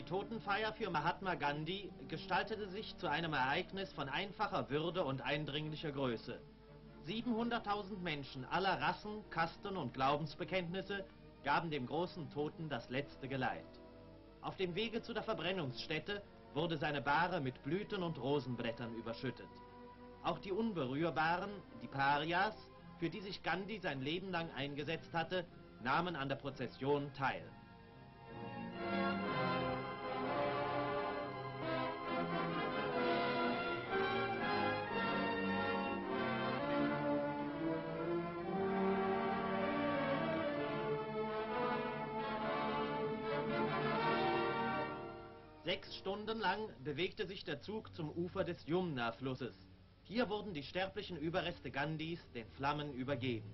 Die Totenfeier für Mahatma Gandhi gestaltete sich zu einem Ereignis von einfacher Würde und eindringlicher Größe. 700.000 Menschen aller Rassen, Kasten und Glaubensbekenntnisse gaben dem großen Toten das letzte Geleit. Auf dem Wege zu der Verbrennungsstätte wurde seine Bahre mit Blüten und Rosenblättern überschüttet. Auch die Unberührbaren, die Parias, für die sich Gandhi sein Leben lang eingesetzt hatte, nahmen an der Prozession teil. Sechs Stunden lang bewegte sich der Zug zum Ufer des Jumna-Flusses. Hier wurden die sterblichen Überreste Gandhis den Flammen übergeben.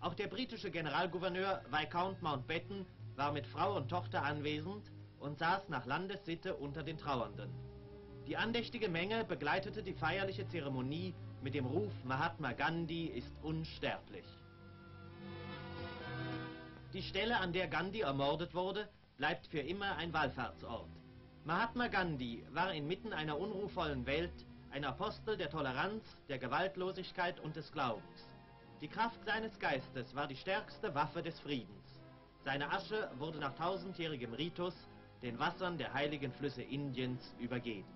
Auch der britische Generalgouverneur Viscount Mountbatten war mit Frau und Tochter anwesend und saß nach Landessitte unter den Trauernden. Die andächtige Menge begleitete die feierliche Zeremonie mit dem Ruf Mahatma Gandhi ist unsterblich. Die Stelle, an der Gandhi ermordet wurde, bleibt für immer ein Wallfahrtsort. Mahatma Gandhi war inmitten einer unruhvollen Welt ein Apostel der Toleranz, der Gewaltlosigkeit und des Glaubens. Die Kraft seines Geistes war die stärkste Waffe des Friedens. Seine Asche wurde nach tausendjährigem Ritus den Wassern der heiligen Flüsse Indiens übergeben.